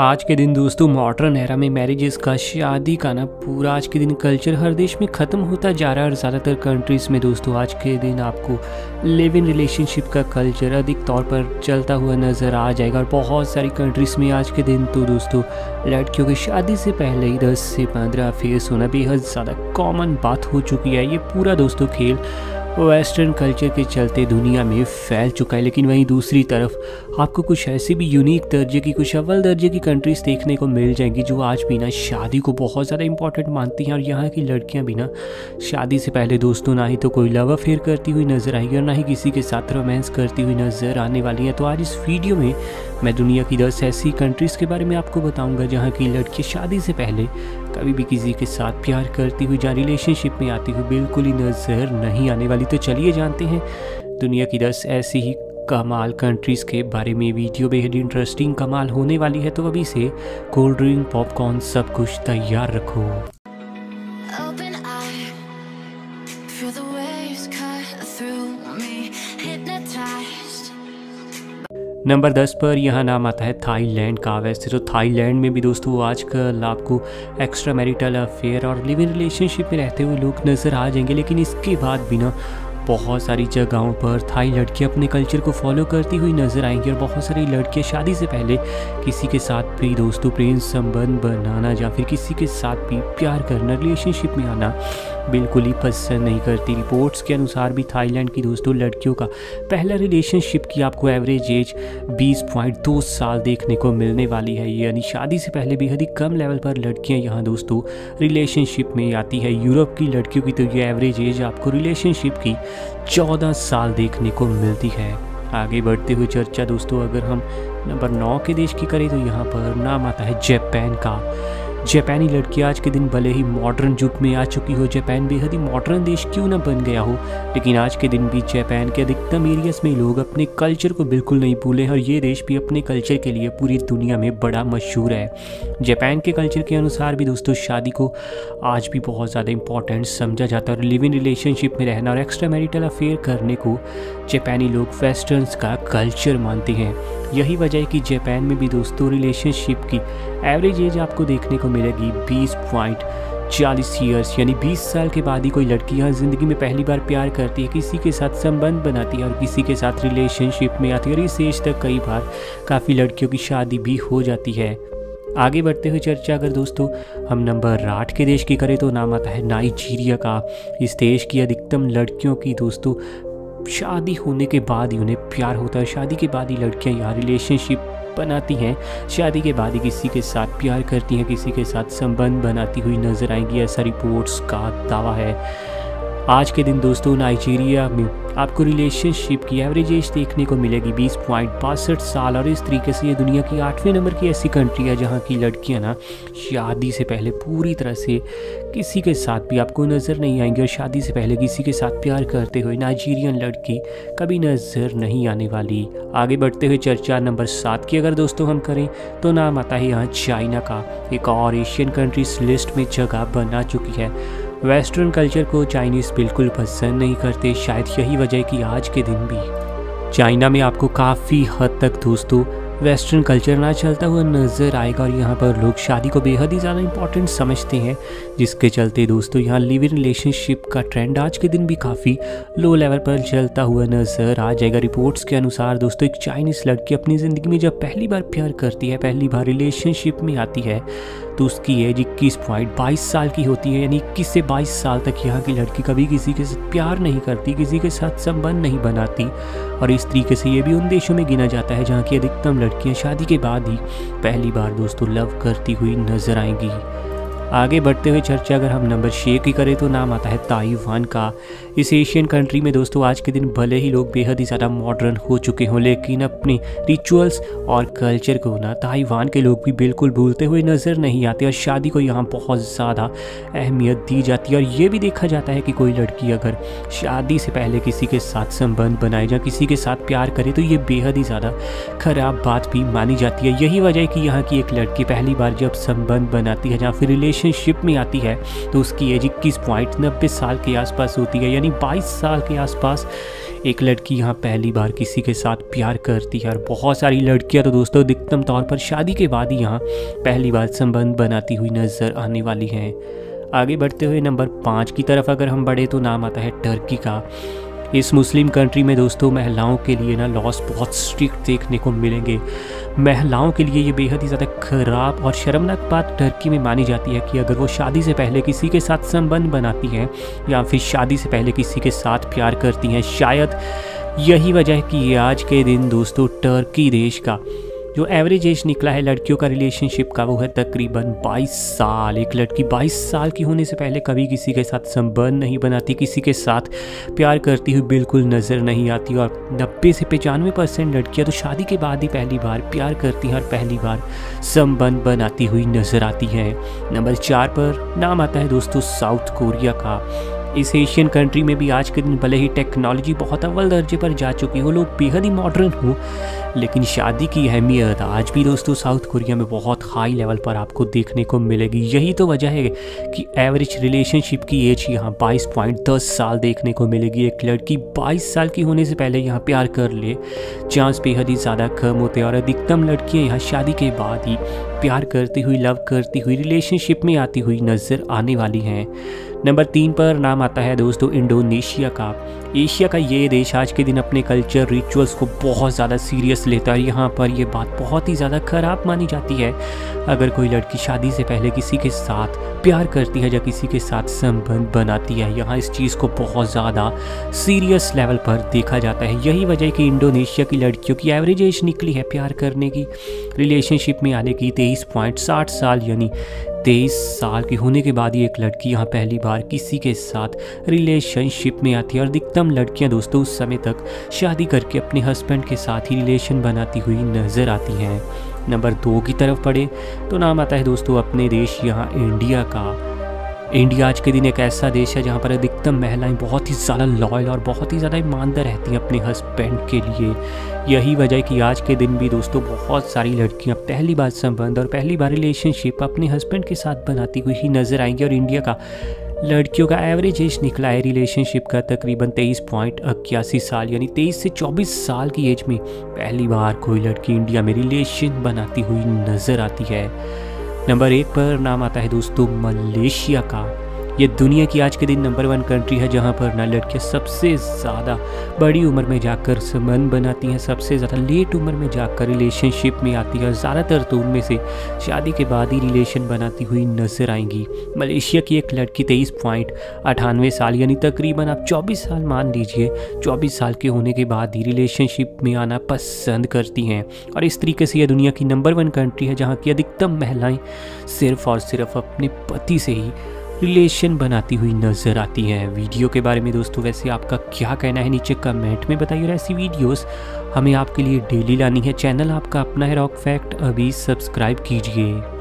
आज के दिन दोस्तों मॉडर्न एरा में मैरिजेस का शादी का ना पूरा आज के दिन कल्चर हर देश में ख़त्म होता जा रहा है और ज़्यादातर कंट्रीज़ में दोस्तों, आज के दिन आपको लिव इन रिलेशनशिप का कल्चर अधिक तौर पर चलता हुआ नज़र आ जाएगा। और बहुत सारी कंट्रीज़ में आज के दिन तो दोस्तों, लड़कियों की शादी से पहले ही दस से पंद्रह फेस होना बेहद ज़्यादा कॉमन बात हो चुकी है। ये पूरा दोस्तों खेल वेस्टर्न कल्चर के चलते दुनिया में फैल चुका है, लेकिन वहीं दूसरी तरफ़ आपको कुछ ऐसी भी यूनिक दर्जे की, कुछ अव्वल दर्जे की कंट्रीज़ देखने को मिल जाएँगी जो आज भी ना शादी को बहुत ज़्यादा इंपॉर्टेंट मानती हैं और यहाँ की लड़कियाँ भी ना शादी से पहले दोस्तों ना ही तो कोई लव अफेयर करती हुई नज़र आएगी और ना ही किसी के साथ रोमांस करती हुई नज़र आने वाली है। तो आज इस वीडियो में मैं दुनिया की दस ऐसी कंट्रीज़ के बारे में आपको बताऊँगा जहाँ की लड़की शादी से पहले कभी भी किसी के साथ प्यार करती हुई या रिलेशनशिप में आती हुई बिल्कुल ही नज़र नहीं आने वाली तो चलिए जानते हैं। दुनिया की दस ऐसी ही कमाल कंट्रीज़ के बारे में वीडियो बेहद इंटरेस्टिंग कमाल होने वाली है तो अभी से कोल्ड ड्रिंक पॉपकॉर्न सब कुछ तैयार रखो। नंबर दस पर यहाँ नाम आता है थाईलैंड का। वैसे तो थाईलैंड में भी दोस्तों, आजकल आपको एक्स्ट्रा मैरिटल अफेयर और लिव इन रिलेशनशिप में रहते हुए लोग नज़र आ जाएँगे, लेकिन इसके बाद भी ना बहुत सारी जगहों पर थाई लड़कियाँ अपने कल्चर को फॉलो करती हुई नज़र आएँगी और बहुत सारी लड़कियाँ शादी से पहले किसी के साथ भी दोस्तों, प्रेम संबंध बनाना या फिर किसी के साथ भी प्यार करना रिलेशनशिप में आना बिल्कुल ही पसंद नहीं करती। रिपोर्ट्स के अनुसार भी थाईलैंड की दोस्तों, लड़कियों का पहला रिलेशनशिप की आपको एवरेज एज 20.2 साल देखने को मिलने वाली है। यानी शादी से पहले बेहद ही कम लेवल पर लड़कियाँ यहाँ दोस्तों रिलेशनशिप में आती है। यूरोप की लड़कियों की तो ये एवरेज एज आपको रिलेशनशिप की 14 साल देखने को मिलती है। आगे बढ़ते हुए चर्चा दोस्तों, अगर हम नंबर नौ के देश की करें तो यहाँ पर नाम आता है जापान का। जापानी लड़की आज के दिन भले ही मॉडर्न युग में आ चुकी हो, जापान बेहद ही मॉडर्न देश क्यों ना बन गया हो, लेकिन आज के दिन भी जापान के अधिकतम एरियाज़ में लोग अपने कल्चर को बिल्कुल नहीं भूले और ये देश भी अपने कल्चर के लिए पूरी दुनिया में बड़ा मशहूर है। जापान के कल्चर के अनुसार भी दोस्तों, शादी को आज भी बहुत ज़्यादा इंपॉर्टेंट समझा जाता है और लिव इन रिलेशनशिप में रहना और एक्स्ट्रा मैरिटल अफेयर करने को जापानी लोग वेस्टर्नस का कल्चर मानते हैं। यही वजह है कि जापान में भी दोस्तों रिलेशनशिप की एवरेज एज आपको देखने को मिलेगी बीस पॉइंट चालीस ईयर्स यानी 20 साल के बाद ही कोई लड़की यहाँ ज़िंदगी में पहली बार प्यार करती है, किसी के साथ संबंध बनाती है और किसी के साथ रिलेशनशिप में आती है। और इस एज तक कई बार काफ़ी लड़कियों की शादी भी हो जाती है। आगे बढ़ते हुए चर्चा अगर दोस्तों हम नंबर आठ के देश की करें तो नाम आता है नाइजीरिया का। इस देश की अधिकतम लड़कियों की दोस्तों शादी होने के बाद ही उन्हें प्यार होता है। शादी के बाद ही लड़कियाँ यहाँ रिलेशनशिप बनाती हैं। शादी के बाद ही किसी के साथ प्यार करती हैं, किसी के साथ संबंध बनाती हुई नज़र आएँगी। ऐसा रिपोर्ट्स का दावा है। आज के दिन दोस्तों, नाइजीरिया में आपको रिलेशनशिप की एवरेज एज देखने को मिलेगी बीस पॉइंट बासठ साल और इस तरीके से ये दुनिया की आठवें नंबर की ऐसी कंट्री है जहाँ की लड़कियाँ ना शादी से पहले पूरी तरह से किसी के साथ भी आपको नज़र नहीं आएँगी और शादी से पहले किसी के साथ प्यार करते हुए नाइजीरियन लड़की कभी नज़र नहीं आने वाली। आगे बढ़ते हुए चर्चा नंबर सात की अगर दोस्तों हम करें तो नाम आता है यहाँ चाइना का एक और एशियन कंट्रीज़ लिस्ट में जगह बना चुकी है। वेस्टर्न कल्चर को चाइनीज़ बिल्कुल पसंद नहीं करते, शायद यही वजह कि आज के दिन भी। चाइना में आपको काफ़ी हद तक दोस्तों वेस्टर्न कल्चर ना चलता हुआ नज़र आएगा और यहाँ पर लोग शादी को बेहद ही ज़्यादा इंपॉर्टेंट समझते हैं, जिसके चलते दोस्तों यहाँ लिव इन रिलेशनशिप का ट्रेंड आज के दिन भी काफ़ी लो लेवल पर चलता हुआ नज़र आ जाएगा। रिपोर्ट्स के अनुसार दोस्तों, एक चाइनीज़ लड़की अपनी ज़िंदगी में जब पहली बार प्यार करती है, पहली बार रिलेशनशिप में आती है तो उसकी एज इक्कीस पॉइंट बाईस साल की होती है, यानी इक्कीस से बाईस साल तक यहाँ की लड़की कभी किसी के साथ प्यार नहीं करती, किसी के साथ संबंध नहीं बनाती। और इस तरीके से ये भी उन देशों में गिना जाता है जहाँ की अधिकतम लड़कियाँ शादी के बाद ही पहली बार दोस्तों लव करती हुई नज़र आएँगी। आगे बढ़ते हुए चर्चा, अगर हम नंबर छः की करें तो नाम आता है ताइवान का। इस एशियन कंट्री में दोस्तों, आज के दिन भले ही लोग बेहद ही ज़्यादा मॉडर्न हो चुके हों, लेकिन अपने रिचुअल्स और कल्चर को ना ताइवान के लोग भी बिल्कुल भूलते हुए नज़र नहीं आते और शादी को यहाँ बहुत ज़्यादा अहमियत दी जाती है। और ये भी देखा जाता है कि कोई लड़की अगर शादी से पहले किसी के साथ संबंध बनाए या किसी के साथ प्यार करे तो ये बेहद ही ज़्यादा ख़राब बात भी मानी जाती है। यही वजह है कि यहाँ की एक लड़की पहली बार जब संबंध बनाती है या फिर रिलेशन रिलेशनशिप में आती है तो उसकी एज इक्कीस पॉइंट नब्बे साल के आसपास होती है, यानी बाईस साल के आसपास एक लड़की यहाँ पहली बार किसी के साथ प्यार करती है। और बहुत सारी लड़कियाँ तो दोस्तों अधिकतम तौर पर शादी के बाद ही यहाँ पहली बार संबंध बनाती हुई नज़र आने वाली हैं। आगे बढ़ते हुए नंबर पाँच की तरफ़ अगर हम बढ़े तो नाम आता है टर्की का। इस मुस्लिम कंट्री में दोस्तों महिलाओं के लिए ना लॉस बहुत स्ट्रिक्ट देखने को मिलेंगे। महिलाओं के लिए ये बेहद ही ज़्यादा खराब और शर्मनाक बात टर्की में मानी जाती है कि अगर वो शादी से पहले किसी के साथ संबंध बनाती हैं या फिर शादी से पहले किसी के साथ प्यार करती हैं, शायद यही वजह है कि आज के दिन दोस्तों टर्की देश का। जो एवरेज एज निकला है, लड़कियों का रिलेशनशिप का, वो है तकरीबन 22 साल। एक लड़की 22 साल की होने से पहले कभी किसी के साथ संबंध नहीं बनाती, किसी के साथ प्यार करती हुई बिल्कुल नज़र नहीं आती। और 90 से पचानवे परसेंट लड़कियाँ तो शादी के बाद ही पहली बार प्यार करती हैं और पहली बार संबंध बनाती हुई नज़र आती हैं। नंबर चार पर नाम आता है दोस्तों, साउथ कोरिया का। इस एशियन कंट्री में भी आज के दिन भले ही टेक्नोलॉजी बहुत अव्वल दर्जे पर जा चुकी हो, लोग बेहद ही मॉडर्न हो, लेकिन शादी की अहमियत आज भी दोस्तों साउथ कोरिया में बहुत हाई लेवल पर आपको देखने को मिलेगी। यही तो वजह है कि एवरेज रिलेशनशिप की एज यहाँ बाईस पॉइंट दस साल देखने को मिलेगी। एक लड़की बाईस साल की होने से पहले यहाँ प्यार कर ले चांस बेहद ही ज़्यादा कम होते हैं और अधिकतम लड़कियाँ यहाँ शादी के बाद ही प्यार करती हुई लव करती हुई रिलेशनशिप में आती हुई नज़र आने वाली हैं। नंबर तीन पर नाम आता है दोस्तों, इंडोनेशिया का। एशिया का ये देश आज के दिन अपने कल्चर रिचुअल्स को बहुत ज़्यादा सीरियस लेता है। यहाँ पर यह बात बहुत ही ज़्यादा ख़राब मानी जाती है। अगर कोई लड़की शादी से पहले किसी के साथ प्यार करती है या किसी के साथ संबंध बनाती है, यहाँ इस चीज़ को बहुत ज़्यादा सीरियस लेवल पर देखा जाता है। यही वजह कि इंडोनेशिया की लड़कियों की एवरेज एज निकली है प्यार करने की। रिलेशनशिप में आने की तेईस साल, यानी तेईस साल की होने के बाद ही एक लड़की यहाँ पहली बार किसी के साथ रिलेशनशिप में आती है और अधिकतम लड़कियाँ दोस्तों उस समय तक शादी करके अपने हस्बैंड के साथ ही रिलेशन बनाती हुई नज़र आती हैं। नंबर दो की तरफ़ पढ़े तो नाम आता है दोस्तों अपने देश यहाँ इंडिया का। इंडिया आज के दिन एक ऐसा देश है जहाँ पर अधिकतम महिलाएँ बहुत ही ज़्यादा लॉयल और बहुत ही ज़्यादा ईमानदार रहती हैं अपने हस्बैंड के लिए। यही वजह है कि आज के दिन भी दोस्तों बहुत सारी लड़कियाँ पहली बार संबंध और पहली बार रिलेशनशिप अपने हस्बैंड के साथ बनाती हुई ही नज़र आएँगी और इंडिया का लड़कियों का एवरेज एज निकला है। रिलेशनशिप का तकरीबन तेईस पॉइंट इक्यासी साल यानी तेईस से चौबीस साल की एज में पहली बार कोई लड़की इंडिया में रिलेशन बनाती हुई नज़र आती है। नंबर एक पर नाम आता है दोस्तों मलेशिया का। ये दुनिया की आज के दिन नंबर वन कंट्री है जहाँ पर ना लड़कियाँ सबसे ज़्यादा बड़ी उम्र में जाकर संबंध बनाती हैं, सबसे ज़्यादा लेट उम्र में जाकर रिलेशनशिप में आती है और ज़्यादातर तो उनमें से शादी के बाद ही रिलेशन बनाती हुई नज़र आएँगी। मलेशिया की एक लड़की तेईस पॉइंट अठानवे साल, यानी तकरीबन आप चौबीस साल मान लीजिए, चौबीस साल के होने के बाद ही रिलेशनशिप में आना पसंद करती हैं। और इस तरीके से यह दुनिया की नंबर वन कंट्री है जहाँ की अधिकतम महिलाएँ सिर्फ़ और सिर्फ़ अपने पति से ही रिलेशन बनाती हुई नज़र आती हैं। वीडियो के बारे में दोस्तों, वैसे आपका क्या कहना है? नीचे कमेंट में बताइए। और ऐसी वीडियोस हमें आपके लिए डेली लानी है। चैनल आपका अपना है रॉक फैक्ट अभी सब्सक्राइब कीजिए।